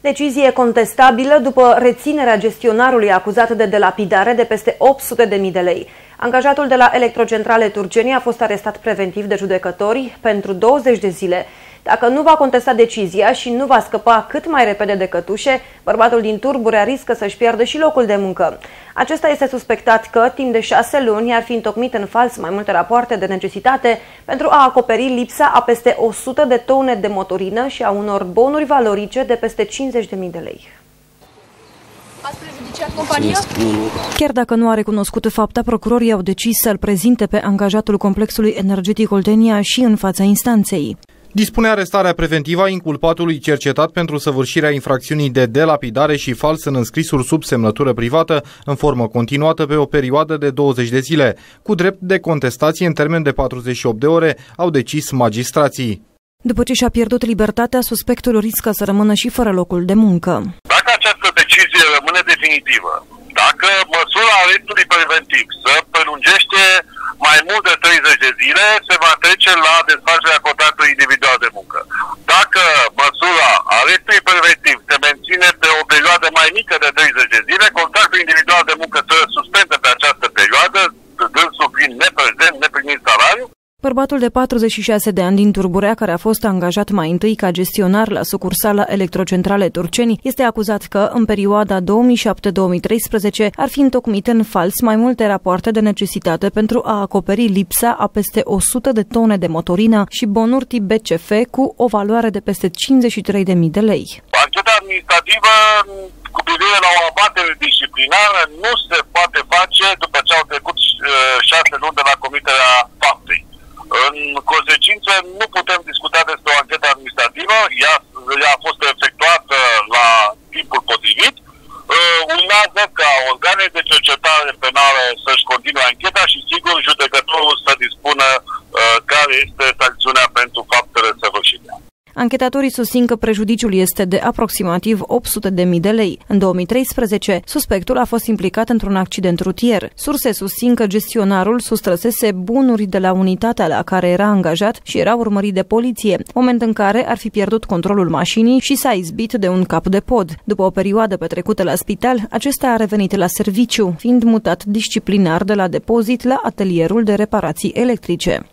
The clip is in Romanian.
Decizie contestabilă după reținerea gestionarului acuzat de delapidare de peste 800.000 de lei. Angajatul de la Electrocentrale Turcenii a fost arestat preventiv de judecători pentru 20 de zile. Dacă nu va contesta decizia și nu va scăpa cât mai repede de cătușe, bărbatul din Turburea riscă să-și piardă și locul de muncă. Acesta este suspectat că, timp de șase luni, ar fi întocmit în fals mai multe rapoarte de necesitate pentru a acoperi lipsa a peste 100 de tone de motorină și a unor bonuri valorice de peste 50.000 de lei. Ați prejudiciat compania? Chiar dacă nu a recunoscut fapta, procurorii au decis să-l prezinte pe angajatul complexului energetic Oltenia și în fața instanței. Dispune arestarea preventivă a inculpatului cercetat pentru săvârșirea infracțiunii de delapidare și fals în înscrisuri sub semnătură privată, în formă continuată pe o perioadă de 20 de zile. Cu drept de contestație în termen de 48 de ore, au decis magistrații. După ce și-a pierdut libertatea, suspectul riscă să rămână și fără locul de muncă. Dacă această decizie rămâne definitivă, dacă măsura arestului preventiv să prelungește mai mult de 30 de zile, se va trece la desfacerea contractului individual de muncă. Dacă măsura arestului preventiv se menține pe o perioadă mai mică de 30 de zile, contractul individual de muncă se suspendă pe această perioadă, dânsul fiind neprezent, neprimind salariu, Bărbatul de 46 de ani din Turburea, care a fost angajat mai întâi ca gestionar la sucursala Electrocentrale Turceni, este acuzat că, în perioada 2007-2013, ar fi întocmit în fals mai multe rapoarte de necesitate pentru a acoperi lipsa a peste 100 de tone de motorină și bonuri tip BCF cu o valoare de peste 53.000 de lei. Ancheta administrativă cu privire la o abatere disciplinară nu se poate face după ce au trecut uh, șase luni de la comiterea faptei. În consecință, nu putem discuta despre o anchetă administrativă, ea, ea a fost efectuată la timpul potrivit. Uh, urmează ca organe de cercetare penală să-și continue ancheta și, sigur, judecătorul să dispună uh, care este sancțiunea pentru faptele săvârșite. Anchetatorii susțin că prejudiciul este de aproximativ 800 de mii de lei. În 2013, suspectul a fost implicat într-un accident rutier. Surse susțin că gestionarul sustrăsese bunuri de la unitatea la care era angajat și era urmărit de poliție, moment în care ar fi pierdut controlul mașinii și s-a izbit de un cap de pod. După o perioadă petrecută la spital, acesta a revenit la serviciu, fiind mutat disciplinar de la depozit la atelierul de reparații electrice.